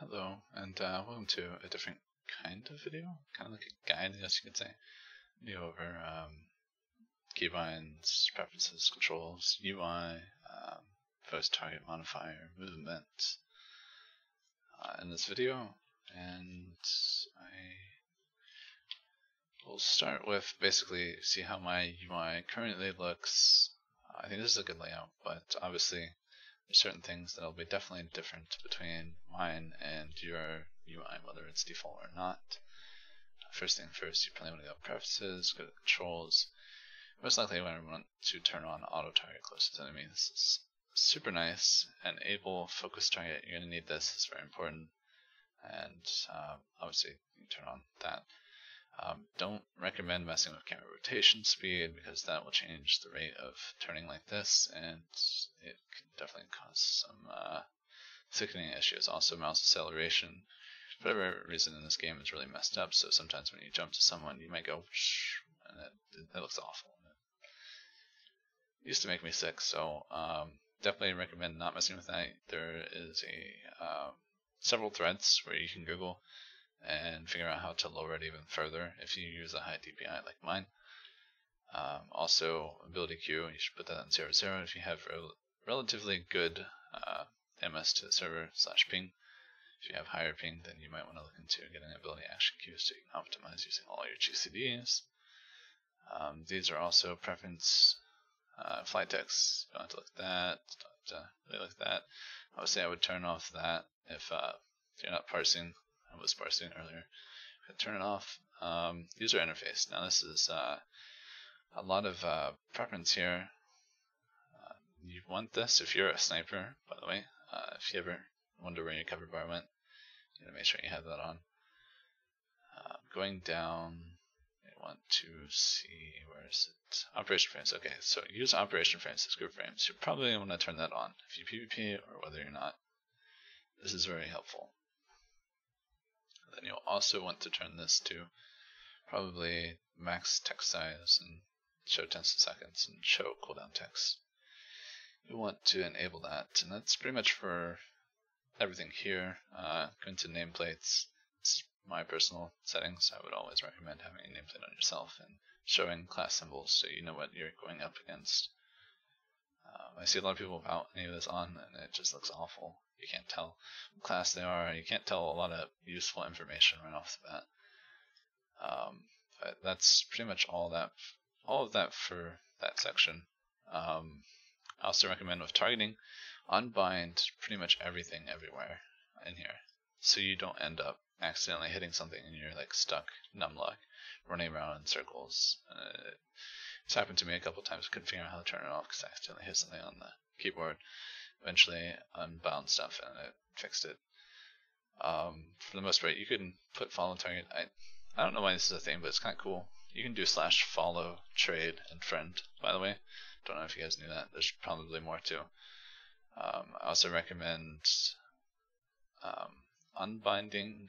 Hello, and uh, welcome to a different kind of video, kind of like a guide, I guess you could say. Video over um, keybinds, preferences, controls, UI, um, first target modifier, movement uh, in this video, and I will start with basically see how my UI currently looks. I think this is a good layout, but obviously certain things that'll be definitely different between mine and your UI, whether it's default or not. First thing first, you probably want to go preferences, go to controls. Most likely, I want to turn on auto target closest to enemy. This is super nice. Enable focus target. You're going to need this. It's very important. And uh, obviously, you turn on that. Um, don't recommend messing with camera rotation speed because that will change the rate of turning like this and it can definitely cause some uh, thickening issues. Also mouse acceleration, for whatever reason in this game is really messed up so sometimes when you jump to someone you might go and it, it looks awful. It used to make me sick so um, definitely recommend not messing with that. There is a uh, several threads where you can Google and figure out how to lower it even further if you use a high DPI like mine. Um, also, ability queue, you should put that on 0, 0 if you have rel relatively good uh, MS to the server slash ping. If you have higher ping, then you might want to look into getting ability action queue so you can optimize using all your GCDs. Um, these are also preference uh, flight text. Don't have to look at that. Don't have to really look at that. Obviously, I would turn off that if, uh, if you're not parsing I was parsing earlier. turn it off. Um, user interface. Now this is uh, a lot of uh, preference here. Uh, you want this if you're a sniper, by the way. Uh, if you ever wonder where your cover bar went, you gotta make sure you have that on. Uh, going down, I want to see where is it? Operation frames. Okay, so use operation frames as group frames. You're probably want to turn that on if you PvP or whether you're not. This is very helpful. Then you'll also want to turn this to probably max text size and show tens of seconds and show cooldown text. We want to enable that, and that's pretty much for everything here. Uh, going to nameplates, is my personal settings. So I would always recommend having a nameplate on yourself and showing class symbols so you know what you're going up against. Um, I see a lot of people without any of this on, and it just looks awful you can't tell what class they are. You can't tell a lot of useful information right off the bat. Um, but that's pretty much all that, all of that for that section. Um, I also recommend with targeting, unbind pretty much everything everywhere in here, so you don't end up accidentally hitting something and you're like stuck numlock, running around in circles. Uh, it's happened to me a couple times. Couldn't figure out how to turn it off because I accidentally hit something on the keyboard eventually unbound stuff and it fixed it. Um, for the most part, you can put follow target. I I don't know why this is a thing, but it's kind of cool. You can do slash follow trade and friend. By the way, don't know if you guys knew that. There's probably more too. Um, I also recommend um, unbinding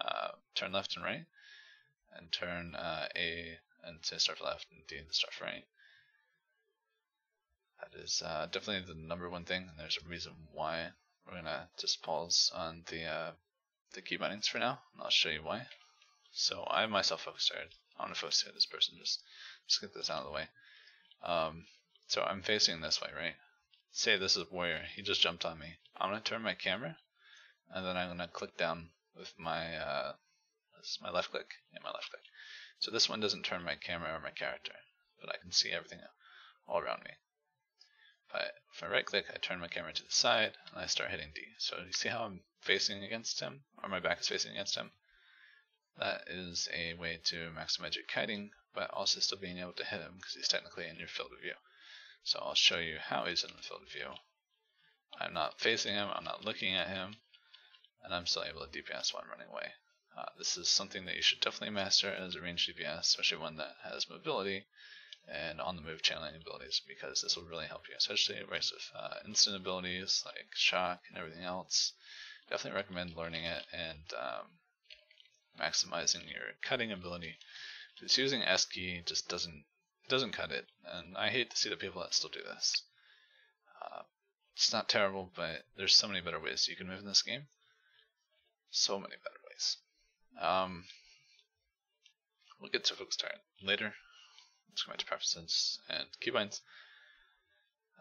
uh, turn left and right, and turn uh, A and to start left and D to start right. That is uh, definitely the number one thing, and there's a reason why. We're gonna just pause on the uh, the key bindings for now, and I'll show you why. So I have myself focus started. I want to focus here. this person. Just just get this out of the way. Um, so I'm facing this way, right? Say this is warrior. He just jumped on me. I'm gonna turn my camera, and then I'm gonna click down with my uh, this is my left click and my left click. So this one doesn't turn my camera or my character, but I can see everything all around me. If I, right click, I turn my camera to the side and I start hitting D. So you see how I'm facing against him, or my back is facing against him? That is a way to maximize your kiting, but also still being able to hit him because he's technically in your field of view. So I'll show you how he's in the field of view. I'm not facing him, I'm not looking at him, and I'm still able to DPS while I'm running away. Uh, this is something that you should definitely master as a range DPS, especially one that has mobility, and on the move channeling abilities because this will really help you, especially with uh, instant abilities like shock and everything else. Definitely recommend learning it and um, maximizing your kiting ability. Just using S key just doesn't doesn't cut it, and I hate to see the people that still do this. Uh, it's not terrible, but there's so many better ways you can move in this game. so many better ways. Um, we'll get to focus target later. Let's go back to preferences and keybinds.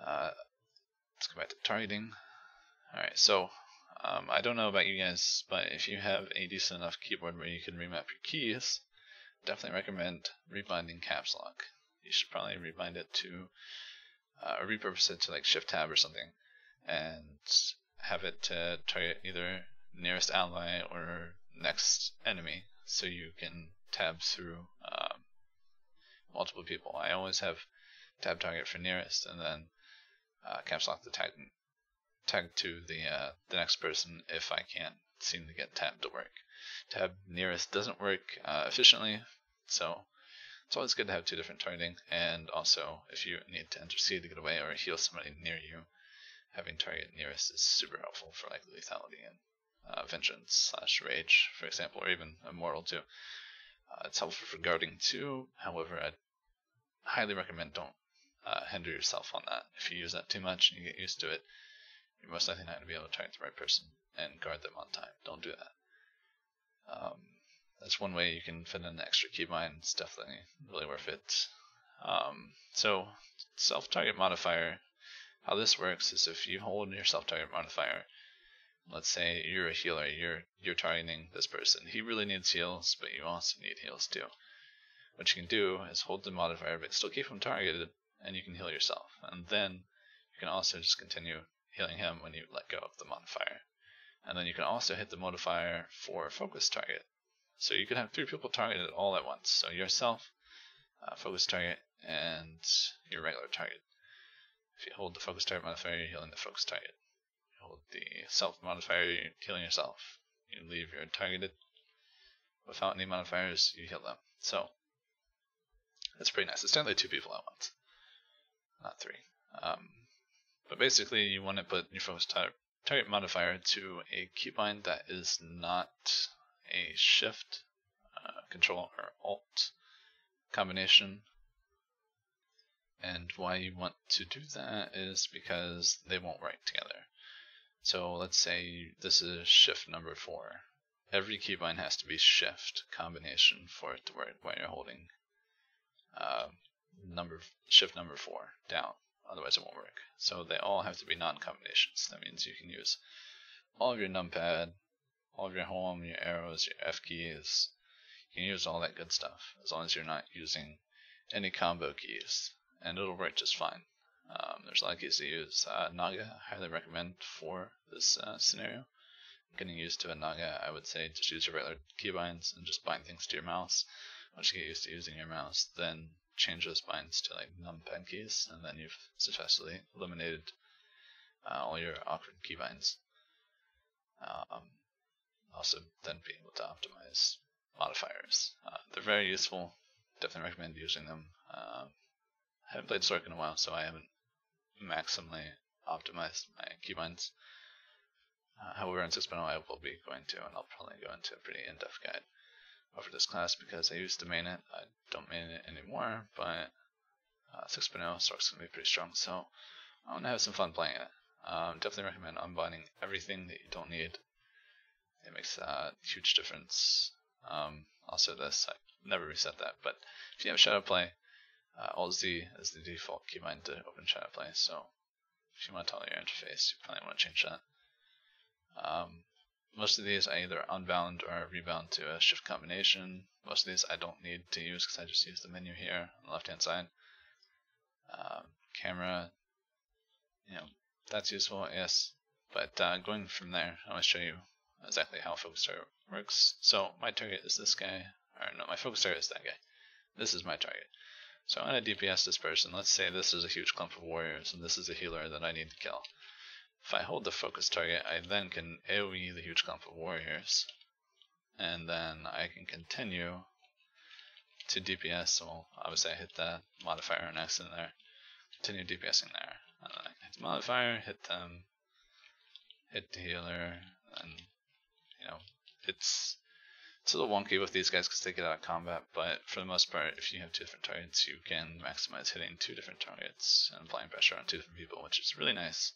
Uh, let's go back to targeting. Alright, so um, I don't know about you guys, but if you have a decent enough keyboard where you can remap your keys, definitely recommend rebinding caps lock. You should probably rebind it to, uh, or repurpose it to like Shift Tab or something, and have it to target either nearest ally or next enemy, so you can tab through um, multiple people. I always have tab target for nearest, and then uh, caps lock the tag tag to the uh, the next person if I can't seem to get tab to work. Tab nearest doesn't work uh, efficiently, so it's always good to have two different targeting. And also, if you need to enter C to get away or heal somebody near you, having target nearest is super helpful for like lethality and uh, vengeance slash rage, for example, or even immortal too. Uh, it's helpful for guarding too. However, I highly recommend don't uh, hinder yourself on that. If you use that too much and you get used to it, you're most likely not going to be able to target the right person and guard them on time. Don't do that. Um, that's one way you can fit in an extra keybind. It's definitely really worth it. Um, so, self-target modifier, how this works is if you hold your self-target modifier, let's say you're a healer, you're you're targeting this person. He really needs heals, but you also need heals too. What you can do is hold the modifier, but still keep him targeted, and you can heal yourself. And then you can also just continue healing him when you let go of the modifier. And then you can also hit the modifier for focus target. So you can have three people targeted all at once. So yourself, uh, focus target, and your regular target. If you hold the focus target modifier, you're healing the focus target. Hold the self modifier, you're healing yourself. You leave your targeted without any modifiers, you heal them. So that's pretty nice. It's technically two people at once, not three. Um, but basically, you want to put your focus target modifier to a keybind that is not a shift, uh, control, or alt combination. And why you want to do that is because they won't write together. So let's say this is shift number 4. Every keybind has to be shift combination for it to work while you're holding uh, number shift number 4 down. Otherwise it won't work. So they all have to be non-combinations. That means you can use all of your numpad all of your home, your arrows, your F keys. You can use all that good stuff as long as you're not using any combo keys, and it'll work just fine. Um, there's a lot of keys to use. Uh, Naga, highly recommend for this uh, scenario. Getting used to a Naga, I would say just use your regular keybinds and just bind things to your mouse. Once you get used to using your mouse, then change those binds to like numpad keys, and then you've successfully eliminated uh, all your awkward keybinds. Um, also then being able to optimize modifiers. Uh, they're very useful. Definitely recommend using them. Uh, I haven't played Sorc in a while, so I haven't maximally optimized my keybinds. Uh, however, in 6.0 I will be going to, and I'll probably go into a pretty in-depth guide over this class because I used to main it. I don't main it anymore, but uh, 6.0 Sorc's going to be pretty strong, so I'm going to have some fun playing it. Um, definitely recommend unbinding everything that you don't need it makes a huge difference. Um, also, this I never reset that, but if you have Shadow Play, uh, Alt Z is the default keybind to open Shadow Play. So if you want to toggle your interface, you probably want to change that. Um, most of these I either unbound or rebound to a shift combination. Most of these I don't need to use because I just use the menu here on the left hand side. Um, camera, you know, that's useful, yes. But uh, going from there, I want to show you exactly how focus target works. So my target is this guy, or no, my focus target is that guy. This is my target. So I'm going to DPS this person. Let's say this is a huge clump of warriors, and this is a healer that I need to kill. If I hold the focus target, I then can AoE the huge clump of warriors, and then I can continue to DPS. So obviously I hit that modifier next in there. Continue DPSing there. And then I hit the modifier, hit them, hit the healer, and you know, it's it's a little wonky with these guys because they get out of combat, but for the most part, if you have two different targets, you can maximize hitting two different targets and applying pressure on two different people, which is really nice.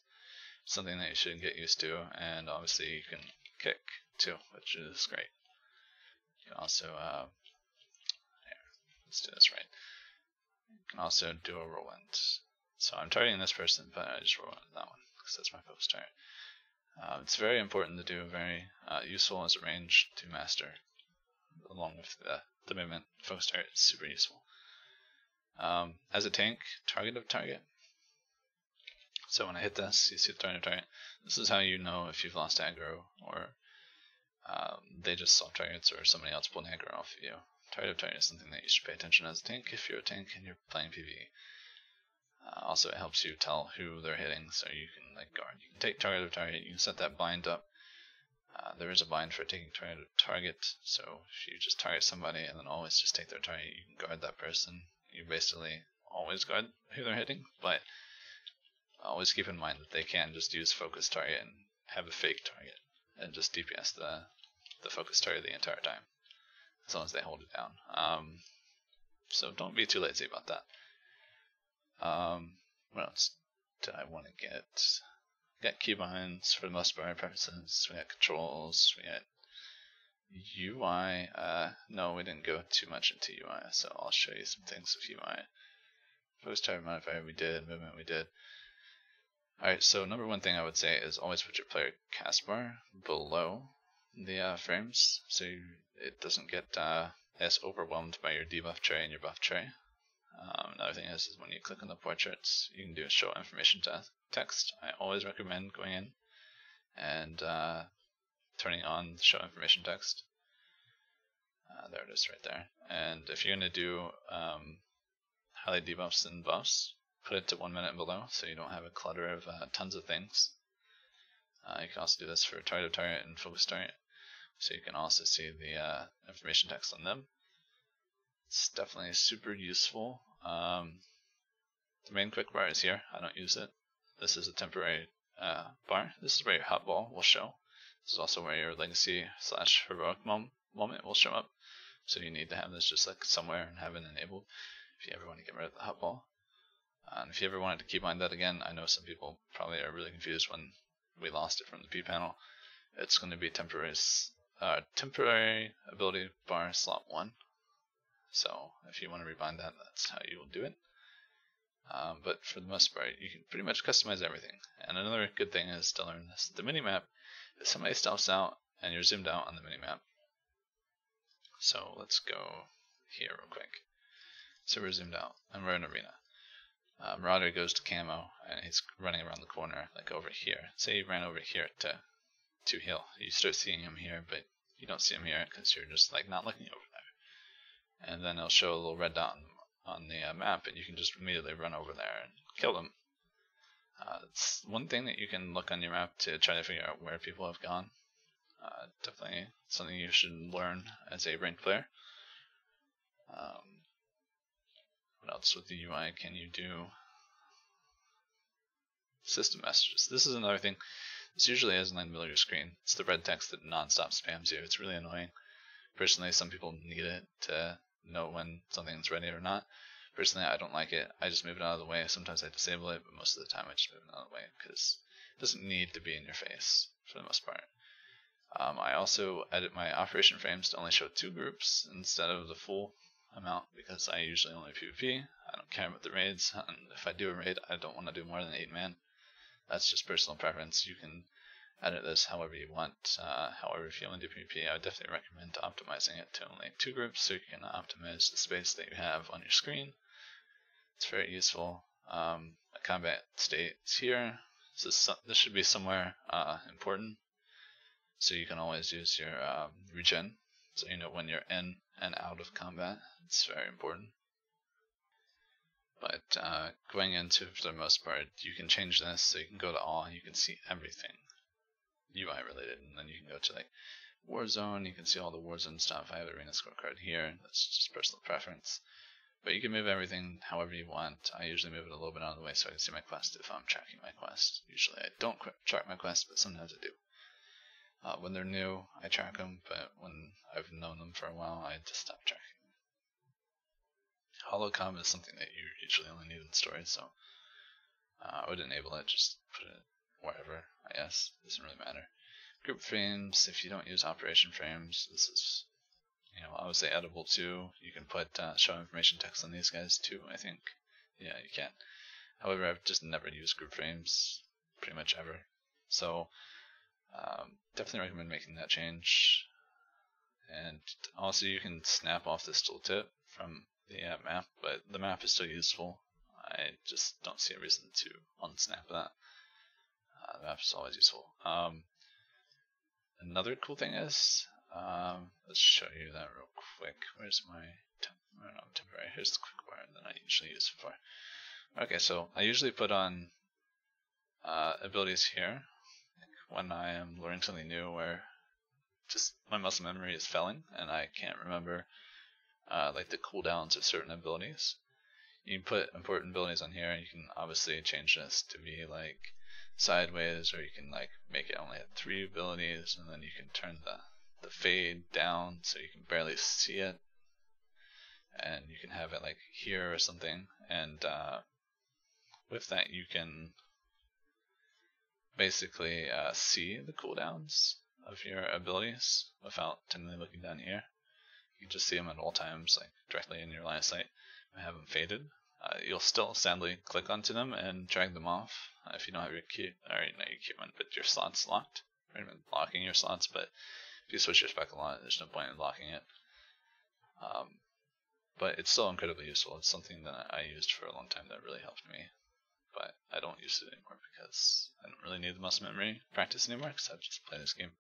Something that you shouldn't get used to, and obviously you can kick too, which is great. You can also, uh, here, let's do this right. You can also do a whirlwind. So I'm targeting this person, but I just whirlwind that one because that's my focus target. Uh, it's very important to do, very uh, useful as a range to master, along with the, the movement. Focus target is super useful. Um, as a tank, target of target. So when I hit this, you see the target of target. This is how you know if you've lost aggro or um, they just swap targets or somebody else pulled aggro off of you. Target of target is something that you should pay attention to as a tank if you're a tank and you're playing PvE. Uh, also, it helps you tell who they're hitting, so you can like guard. You can take target of target. You can set that bind up. Uh, there is a bind for taking target target, so if you just target somebody and then always just take their target, you can guard that person. You basically always guard who they're hitting, but always keep in mind that they can just use focus target and have a fake target and just DPS the the focus target the entire time, as long as they hold it down. Um, so don't be too lazy about that. Um, what else did I want to get? Got keybinds for the most part, preferences, we got controls, we got UI. Uh, no, we didn't go too much into UI, so I'll show you some things with UI. Post type modifier we did, movement we did. Alright, so number one thing I would say is always put your player cast bar below the uh, frames so you, it doesn't get uh, as overwhelmed by your debuff tray and your buff tray. Um, another thing is, is when you click on the portraits, you can do a show information te text. I always recommend going in and uh, turning on show information text. Uh, there it is right there. And if you're going to do um, highlight debuffs and buffs, put it to one minute below so you don't have a clutter of uh, tons of things. Uh, you can also do this for target of target and focus target, so you can also see the uh, information text on them. It's definitely super useful. Um, the main quick bar is here. I don't use it. This is a temporary uh, bar. This is where your Huttball will show. This is also where your legacy slash heroic mom moment will show up. So you need to have this just like somewhere and have it enabled if you ever want to get rid of the Huttball. And if you ever wanted to keybind that again, I know some people probably are really confused when we lost it from the P panel. It's going to be temporary, uh, temporary ability bar slot 1. So if you want to rebind that, that's how you will do it. Um, but for the most part, you can pretty much customize everything. And another good thing is to learn this. The minimap, if somebody stealths out and you're zoomed out on the minimap. So let's go here real quick. So we're zoomed out and we're in arena. Uh, Marauder goes to camo and he's running around the corner like over here. Say he ran over here to to heal. You start seeing him here, but you don't see him here because you're just like not looking over there. and then it'll show a little red dot on, on the uh, map, and you can just immediately run over there and kill them. Uh, it's one thing that you can look on your map to try to figure out where people have gone. Uh, definitely something you should learn as a ranked player. Um, what else with the UI can you do? System messages. This is another thing. This usually has in the middle of your screen. It's the red text that nonstop spams you. It's really annoying. Personally, some people need it to know when something's ready or not. Personally, I don't like it. I just move it out of the way. Sometimes I disable it, but most of the time I just move it out of the way because it doesn't need to be in your face for the most part. Um, I also edit my operation frames to only show two groups instead of the full amount because I usually only PvP. I don't care about the raids, and if I do a raid, I don't want to do more than 8 man. That's just personal preference. You can edit this however you want. Uh, however, you only do PvP, I would definitely recommend optimizing it to only two groups so you can optimize the space that you have on your screen. It's very useful. Um, a combat state is here. This, is, this should be somewhere uh, important. So you can always use your um, regen, so you know when you're in and out of combat. It's very important. But uh, going into, for the most part, you can change this so you can go to all, you can see everything. UI related, and then you can go to like Warzone. You can see all the Warzone stuff. I have arena scorecard here. That's just personal preference. But you can move everything however you want. I usually move it a little bit out of the way so I can see my quest if I'm tracking my quest. Usually I don't track my quest, but sometimes I do. Uh, when they're new, I track them, but when I've known them for a while, I just stop tracking Holocom is something that you usually only need in stories, so uh, I would enable it, just put it wherever, I guess. Doesn't really matter. group frames, if you don't use operation frames, this is, you know, obviously editable too. You can put uh, show information text on these guys too, I think. Yeah, you can. However, I've just never used group frames pretty much ever. So, um, definitely recommend making that change. And also, you can snap off this tooltip from the uh, map, but the map is still useful. I just don't see a reason to unsnap that. Is always useful. Um, another cool thing is, um, let's show you that real quick. Where's my temp temporary? Here's the quick bar that I usually use for. Okay, so I usually put on uh, abilities here when I am learning something new where just my muscle memory is failing and I can't remember uh, like the cooldowns of certain abilities. You can put important abilities on here. And you can obviously change this to be like sideways, or you can like make it only at three abilities, and then you can turn the the fade down so you can barely see it, and you can have it like here or something. And uh, with that, you can basically uh, see the cooldowns of your abilities without technically looking down here. You can just see them at all times, like directly in your line of sight. I have them faded. Uh, you'll still sadly click onto them and drag them off uh, if you don't have your key, or not your key one, but your slots locked, or even locking your slots. But if you switch your spec a lot, there's no point in locking it. Um, but it's still incredibly useful. It's something that I used for a long time that really helped me but I don't use it anymore because I don't really need the muscle memory practice anymore because I just play this game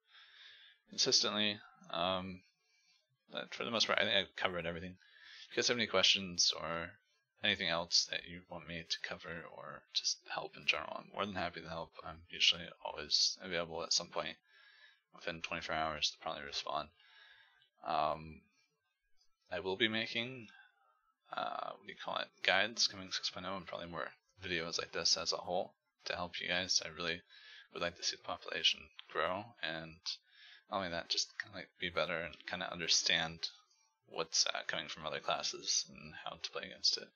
consistently. Um, but for the most part, I think I covered everything. If you guys have any questions or anything else that you want me to cover or just help in general, I'm more than happy to help. I'm usually always available at some point within 24 hours to probably respond. Um, I will be making, uh, what do you call it, guides coming 6.0 and probably more videos like this as a whole to help you guys. I really would like to see the population grow and not only that, just kind of like be better and kind of understand what's uh, coming from other classes and how to play against it.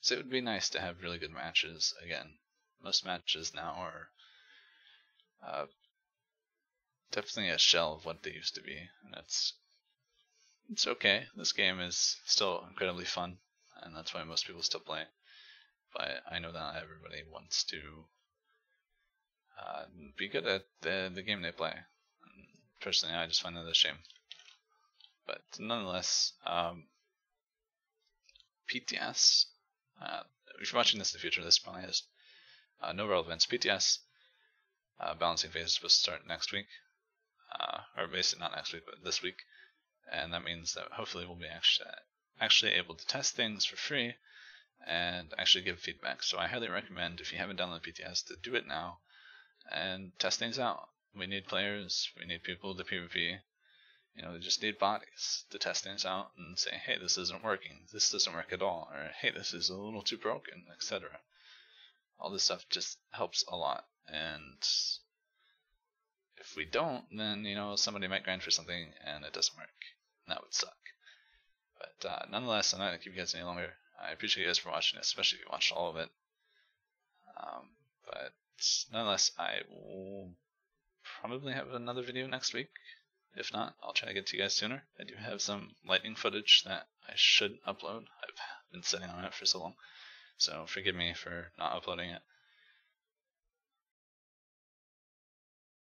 So it would be nice to have really good matches again. Most matches now are uh, definitely a shell of what they used to be, and it's it's okay. This game is still incredibly fun, and that's why most people still play it. but I know that everybody wants to uh, be good at the, the game they play. And personally, I just find that a shame. But nonetheless, um, PTS, uh, if you're watching this in the future, this probably has uh, no relevance. PTS uh, balancing phase is supposed to start next week, uh, or basically not next week, but this week, and that means that hopefully we'll be actually actually able to test things for free and actually give feedback. So I highly recommend if you haven't downloaded PTS to do it now and test things out. We need players, we need people to PvP. You know, they just need bodies to test things out and say, hey, this isn't working, this doesn't work at all, or hey, this is a little too broken, etc. All this stuff just helps a lot. And if we don't, then you know somebody might grind for something and it doesn't work. And that would suck. But uh, nonetheless, I'm not gonna keep you guys any longer. I appreciate you guys for watching, especially if you watched all of it. Um, but nonetheless, I will probably have another video next week. If not, I'll try to get to you guys sooner. I do have some lightning footage that I should upload. I've been sitting on it for so long, so forgive me for not uploading it.